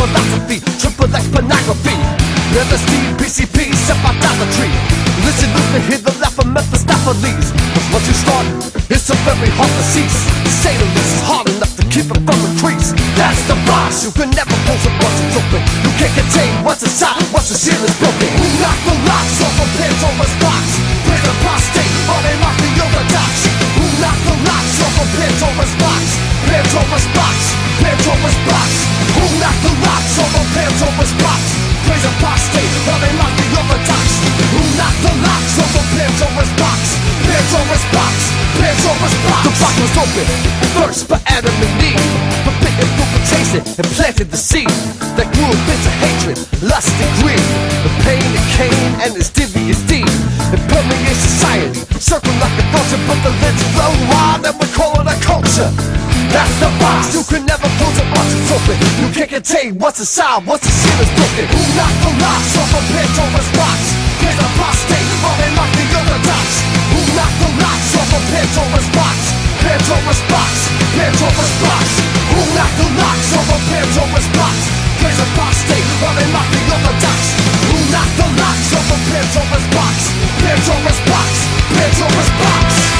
philosophy, triple X pornography. LSD, PCP, idolatry. Listen, you can hear the laugh of Mephistopheles. But once you start, it's so very hard to cease. Say the is hard enough to keep it from increase. That's the boss. You can never close it once it's open. You can't contain what's inside once the seal is broken. Who knocked the locks off of Pandora's box? Play the prostate, or they lock the orthodox. Who knocked the locks off of Pandora's box? Pandora's box, Pandora's box. Who knocked the locks off of Pandora's box? Plays apostate, or they lock the orthodox. Who knocked the locks off of Pandora's box? Pandora's box, Pandora's box. The box was open, first for Adam and Eve. But bitten fruit and tasted and planted the seed that grew into hatred, lust and greed. The pain that came and its devious deed. It permeates society, circle like a vulture, but the lids flow wild and we call it a culture. That's the box. You can never close it once it's open. You can't contain what's inside once the seal is broken. Who knocked the locks off of Pandora's box? Here's apostate, or they lock the orthodox. Who knocked the locks off of Pandora's box? Pandora's box, Pandora's box. Who knocked the locks off of Pandora's box? Here's apostate, or they lock the orthodox. Who knocked the locks off of Pandora's box? Pandora's box, Pandora's box.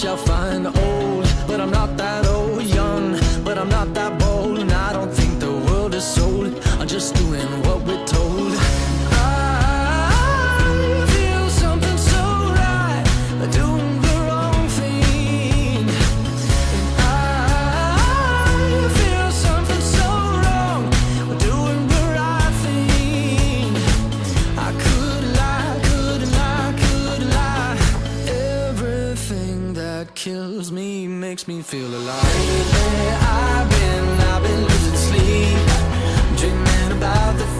shall find life. Lately, I've been, I've been losing sleep, dreaming about the.